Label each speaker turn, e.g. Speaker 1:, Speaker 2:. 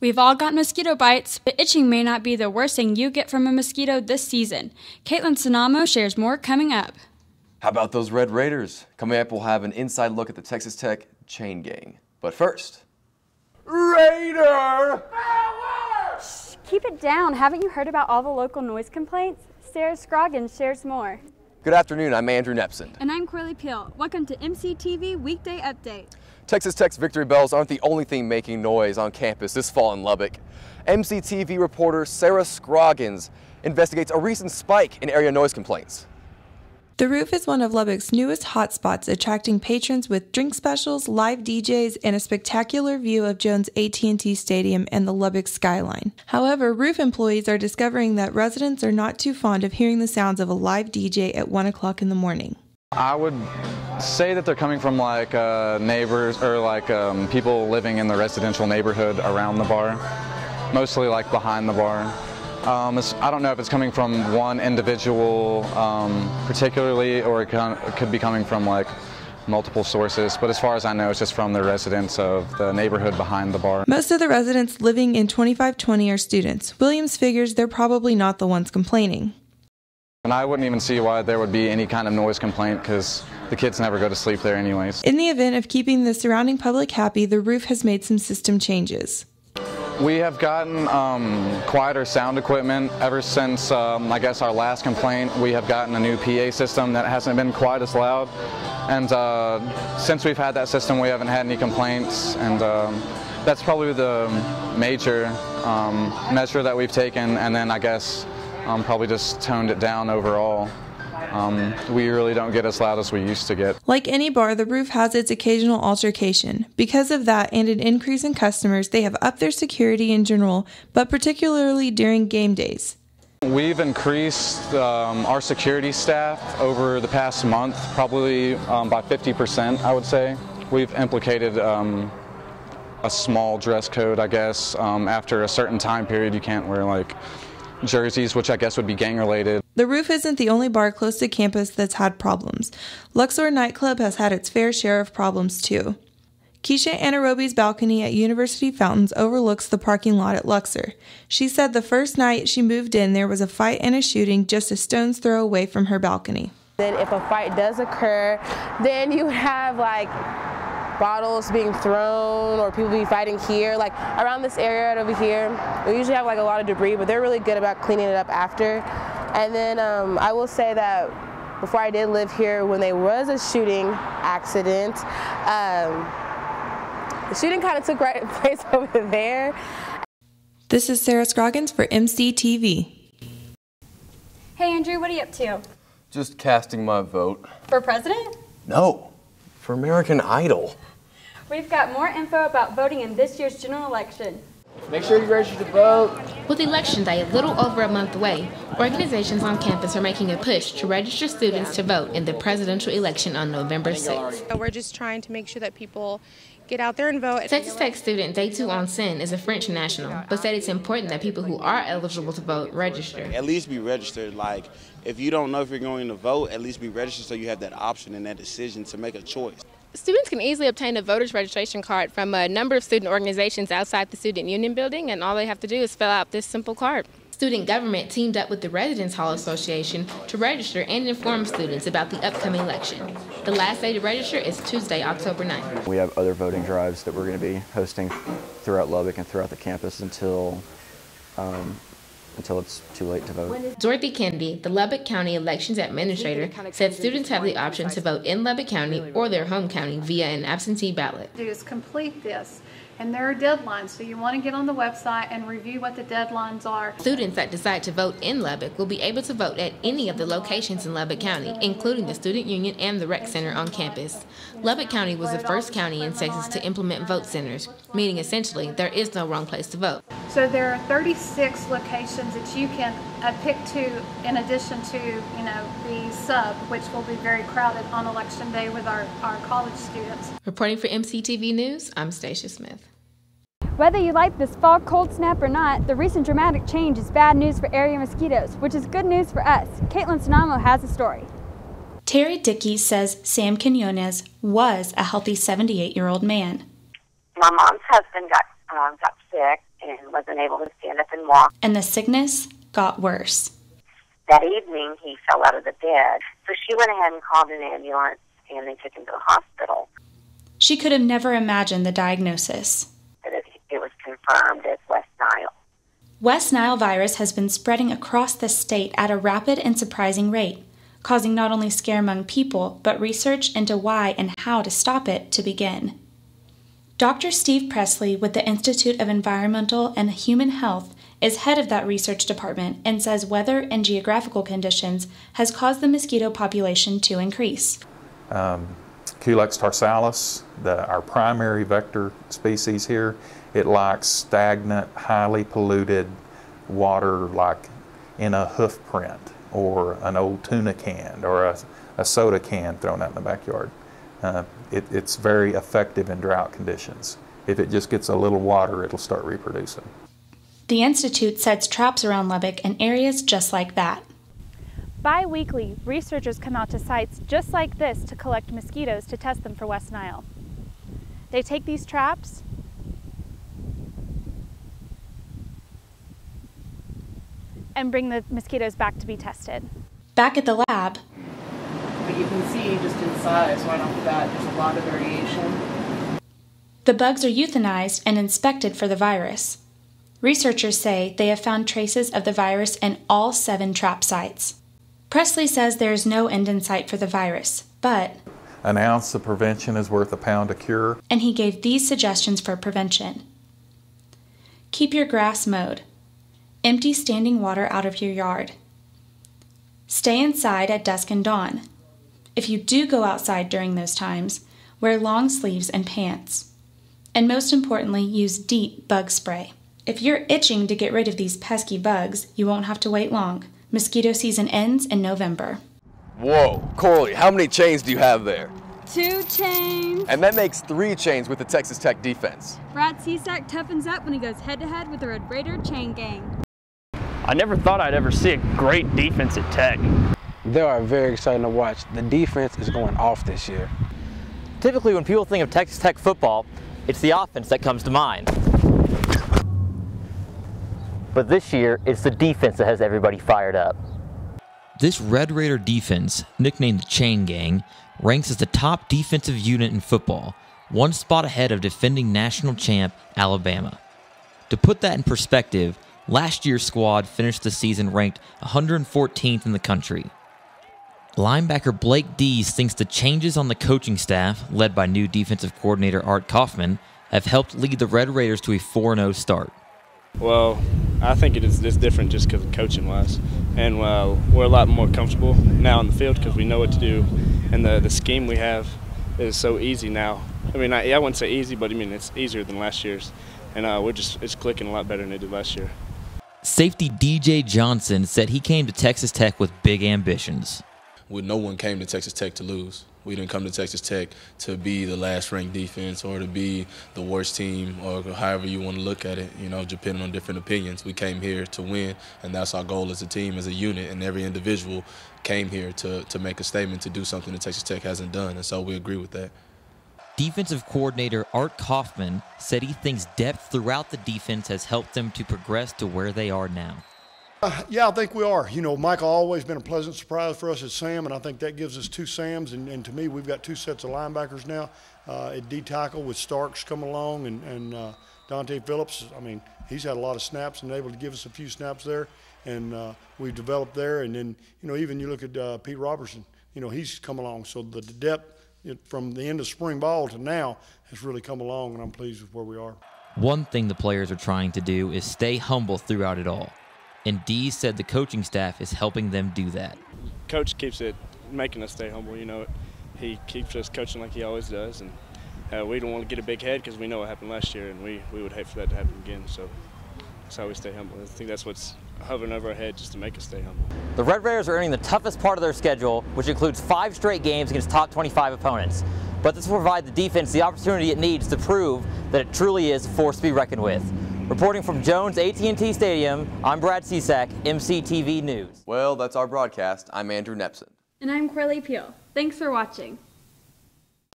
Speaker 1: We've all got mosquito bites, but itching may not be the worst thing you get from a mosquito this season. Caitlin Sonamo shares more coming up.
Speaker 2: How about those Red Raiders? Coming up, we'll have an inside look at the Texas Tech chain gang. But first, Raider!
Speaker 1: Shh, keep it down. Haven't you heard about all the local noise complaints? Sarah Scroggins shares more.
Speaker 2: Good afternoon, I'm Andrew Nepson.
Speaker 1: And I'm Corley Peel. Welcome to MCTV Weekday Update.
Speaker 2: Texas Tech's victory bells aren't the only thing making noise on campus this fall in Lubbock. MCTV reporter Sarah Scroggins investigates a recent spike in area noise complaints.
Speaker 3: The roof is one of Lubbock's newest hotspots, attracting patrons with drink specials, live DJs, and a spectacular view of Jones AT&T Stadium and the Lubbock skyline. However, roof employees are discovering that residents are not too fond of hearing the sounds of a live DJ at 1 o'clock in the morning.
Speaker 4: I would say that they're coming from like uh, neighbors or like um, people living in the residential neighborhood around the bar, mostly like behind the bar. Um, I don't know if it's coming from one individual um, particularly or it, it could be coming from like multiple sources, but as far as I know, it's just from the residents of the neighborhood behind the bar.
Speaker 3: Most of the residents living in 2520 are students. Williams figures they're probably not the ones complaining.
Speaker 4: And I wouldn't even see why there would be any kind of noise complaint because the kids never go to sleep there anyways.
Speaker 3: In the event of keeping the surrounding public happy, the roof has made some system changes.
Speaker 4: We have gotten um, quieter sound equipment ever since, um, I guess, our last complaint. We have gotten a new PA system that hasn't been quite as loud. And uh, since we've had that system, we haven't had any complaints. And um, that's probably the major um, measure that we've taken. And then I guess um, probably just toned it down overall. Um, we really don't get as loud as we used to get.
Speaker 3: Like any bar, the roof has its occasional altercation. Because of that and an increase in customers, they have upped their security in general, but particularly during game days.
Speaker 4: We've increased um, our security staff over the past month, probably um, by 50%, I would say. We've implicated um, a small dress code, I guess. Um, after a certain time period, you can't wear like jerseys, which I guess would be gang related.
Speaker 3: The roof isn't the only bar close to campus that's had problems. Luxor Nightclub has had its fair share of problems too. Keisha Anarobi's balcony at University Fountains overlooks the parking lot at Luxor. She said the first night she moved in, there was a fight and a shooting just a stone's throw away from her balcony.
Speaker 5: Then, if a fight does occur, then you have like bottles being thrown or people be fighting here. Like around this area over here, we usually have like a lot of debris, but they're really good about cleaning it up after. And then um, I will say that before I did live here, when there was a shooting accident, um, the shooting kind of took right place over there.
Speaker 3: This is Sarah Scroggins for MCTV.
Speaker 1: Hey Andrew, what are you up to?
Speaker 2: Just casting my vote.
Speaker 1: For president?
Speaker 2: No, for American Idol.
Speaker 1: We've got more info about voting in this year's general election.
Speaker 6: Make sure you register to vote.
Speaker 7: With Election Day a little over a month away, organizations on campus are making a push to register students to vote in the presidential election on November 6th.
Speaker 8: We're just trying to make sure that people get out there and vote.
Speaker 7: Texas Tech student Daytu Onsen is a French national, but said it's important that people who are eligible to vote register.
Speaker 9: At least be registered. Like, if you don't know if you're going to vote, at least be registered so you have that option and that decision to make a choice.
Speaker 8: Students can easily obtain a voter's registration card from a number of student organizations outside the Student Union building, and all they have to do is fill out this simple card.
Speaker 7: Student government teamed up with the Residence Hall Association to register and inform students about the upcoming election. The last day to register is Tuesday, October 9th.
Speaker 10: We have other voting drives that we're going to be hosting throughout Lubbock and throughout the campus until um, until it's too late to vote.
Speaker 7: Dorothy Kennedy, the Lubbock County Elections Administrator, said students have the option to vote in Lubbock County or their home county via an absentee ballot.
Speaker 11: Do is complete this. And there are deadlines, so you want to get on the website and review what the deadlines are.
Speaker 7: Students that decide to vote in Lubbock will be able to vote at any of the locations in Lubbock County, including the Student Union and the Rec Center on campus. Lubbock County was the first county in Texas to implement vote centers, meaning essentially there is no wrong place to vote.
Speaker 11: So there are 36 locations that you can uh, pick to in addition to, you know, the sub, which will be very crowded on election day with our, our college students.
Speaker 7: Reporting for MCTV News, I'm Stacia Smith.
Speaker 1: Whether you like this fall cold snap or not, the recent dramatic change is bad news for area mosquitoes, which is good news for us. Caitlin Sonamo has a story.
Speaker 12: Terry Dickey says Sam Quinones was a healthy 78 year old man.
Speaker 13: My mom's husband got, uh, got sick, and wasn't able to stand up and walk.
Speaker 12: And the sickness got worse.
Speaker 13: That evening, he fell out of the bed. So she went ahead and called an ambulance, and they took him to the hospital.
Speaker 12: She could have never imagined the diagnosis.
Speaker 13: But it, it was confirmed as West Nile.
Speaker 12: West Nile virus has been spreading across the state at a rapid and surprising rate, causing not only scare among people, but research into why and how to stop it to begin. Dr. Steve Presley with the Institute of Environmental and Human Health is head of that research department and says weather and geographical conditions has caused the mosquito population to increase.
Speaker 14: Um, Culex tarsalis, the, our primary vector species here, it likes stagnant, highly polluted water like in a hoof print or an old tuna can or a, a soda can thrown out in the backyard. Uh, it, it's very effective in drought conditions. If it just gets a little water, it'll start reproducing.
Speaker 12: The Institute sets traps around Lubbock in areas just like that.
Speaker 15: Bi weekly, researchers come out to sites just like this to collect mosquitoes to test them for West Nile. They take these traps and bring the mosquitoes back to be tested.
Speaker 12: Back at the lab,
Speaker 16: but you can see just in size right off the bat, there's a lot of variation.
Speaker 12: The bugs are euthanized and inspected for the virus. Researchers say they have found traces of the virus in all seven trap sites. Presley says there is no end in sight for the virus, but
Speaker 14: an ounce of prevention is worth a pound of cure.
Speaker 12: And he gave these suggestions for prevention. Keep your grass mowed. Empty standing water out of your yard. Stay inside at dusk and dawn. If you do go outside during those times, wear long sleeves and pants. And most importantly, use deep bug spray. If you're itching to get rid of these pesky bugs, you won't have to wait long. Mosquito season ends in November.
Speaker 2: Whoa, Corley, how many chains do you have there?
Speaker 1: Two chains.
Speaker 2: And that makes three chains with the Texas Tech defense.
Speaker 1: Brad Cisak toughens up when he goes head to head with the Red Raider chain gang.
Speaker 17: I never thought I'd ever see a great defense at Tech.
Speaker 18: They are very exciting to watch. The defense is going off this year.
Speaker 19: Typically, when people think of Texas Tech football, it's the offense that comes to mind. But this year, it's the defense that has everybody fired up.
Speaker 20: This Red Raider defense, nicknamed the Chain Gang, ranks as the top defensive unit in football, one spot ahead of defending national champ Alabama. To put that in perspective, last year's squad finished the season ranked 114th in the country. Linebacker Blake Dees thinks the changes on the coaching staff, led by new defensive coordinator Art Kaufman, have helped lead the Red Raiders to a 4 0 start.
Speaker 21: Well, I think it is it's different just because of coaching wise, and uh, we're a lot more comfortable now in the field because we know what to do, and the the scheme we have is so easy now. I mean, I, I wouldn't say easy, but I mean it's easier than last year's, and uh, we're just it's clicking a lot better than it did last year.
Speaker 20: Safety DJ Johnson said he came to Texas Tech with big ambitions
Speaker 22: well, no one came to Texas Tech to lose. We didn't come to Texas Tech to be the last ranked defense or to be the worst team or however you want to look at it, you know, depending on different opinions. We came here to win, and that's our goal as a team, as a unit, and every individual came here to, to make a statement to do something that Texas Tech hasn't done, and so we agree with that.
Speaker 20: Defensive coordinator Art Kaufman said he thinks depth throughout the defense has helped them to progress to where they are now.
Speaker 23: Uh, yeah, I think we are. You know, Michael always been a pleasant surprise for us as Sam, and I think that gives us two Sams. And, and to me, we've got two sets of linebackers now uh, at D tackle with Starks coming along and, and uh, Dante Phillips. I mean, he's had a lot of snaps and able to give us a few snaps there, and uh, we've developed there. And then, you know, even you look at uh, Pete Robertson. You know, he's come along. So the, depth it, from the end of spring ball to now has really come along, and I'm pleased with where we are.
Speaker 20: One thing the players are trying to do is stay humble throughout it all and Dee said the coaching staff is helping them do that.
Speaker 21: Coach keeps it making us stay humble. You know, he keeps us coaching like he always does, and uh, we don't want to get a big head because we know what happened last year, and we, we would hate for that to happen again. So that's how we stay humble. I think that's what's hovering over our head just to make us stay humble.
Speaker 19: The Red Raiders are earning the toughest part of their schedule, which includes five straight games against top 25 opponents. But this will provide the defense the opportunity it needs to prove that it truly is a force to be reckoned with. Reporting from Jones AT&T Stadium, I'm Brad Cisak, MCTV News.
Speaker 2: Well, that's our broadcast. I'm Andrew Nepson.
Speaker 1: And I'm Corley Peel. Thanks for watching.